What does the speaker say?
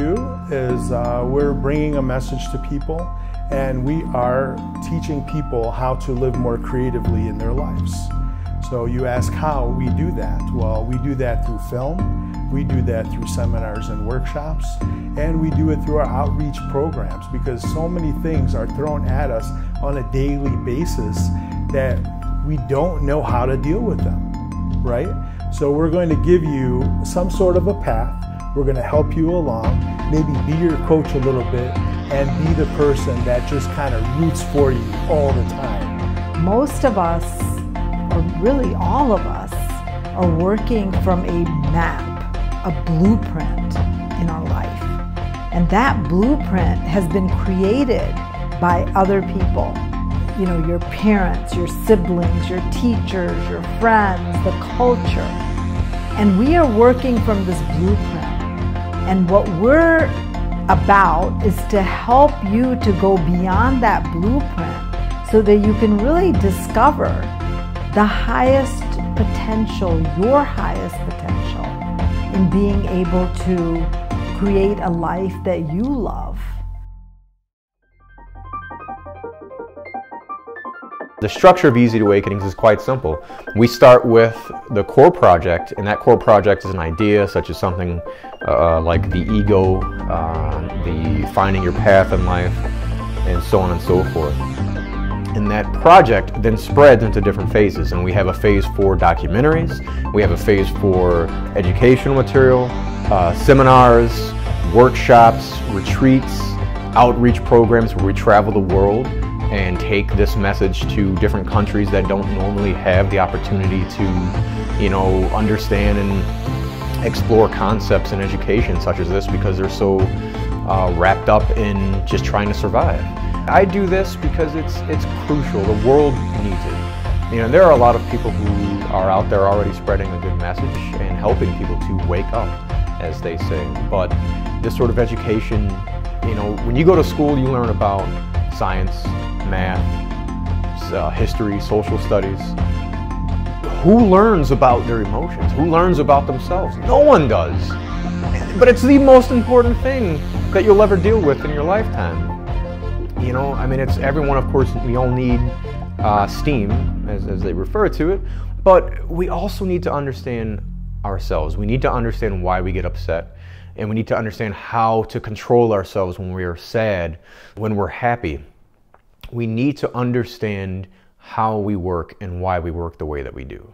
is uh, we're bringing a message to people and we are teaching people how to live more creatively in their lives. So you ask how we do that. Well, we do that through film, we do that through seminars and workshops, and we do it through our outreach programs because so many things are thrown at us on a daily basis that we don't know how to deal with them, right? So we're going to give you some sort of a path. We're going to help you along, maybe be your coach a little bit, and be the person that just kind of roots for you all the time. Most of us, or really all of us, are working from a map, a blueprint in our life. And that blueprint has been created by other people. You know, your parents, your siblings, your teachers, your friends, the culture. And we are working from this blueprint. And what we're about is to help you to go beyond that blueprint so that you can really discover the highest potential, your highest potential, in being able to create a life that you love. The structure of EZ to Awakenings is quite simple. We start with the core project, and that core project is an idea such as something uh, like the ego, uh, the finding your path in life, and so on and so forth. And that project then spreads into different phases, and we have a phase for documentaries, we have a phase for educational material, uh, seminars, workshops, retreats, outreach programs where we travel the world and take this message to different countries that don't normally have the opportunity to, you know, understand and explore concepts in education such as this because they're so uh, wrapped up in just trying to survive. I do this because it's it's crucial. The world needs it. You know, there are a lot of people who are out there already spreading a good message and helping people to wake up, as they say. But this sort of education, you know, when you go to school, you learn about science, math, uh, history, social studies. Who learns about their emotions? Who learns about themselves? No one does. But it's the most important thing that you'll ever deal with in your lifetime. You know, I mean, it's everyone, of course, we all need uh, STEAM, as, as they refer to it, but we also need to understand ourselves. We need to understand why we get upset, and we need to understand how to control ourselves when we are sad, when we're happy we need to understand how we work and why we work the way that we do.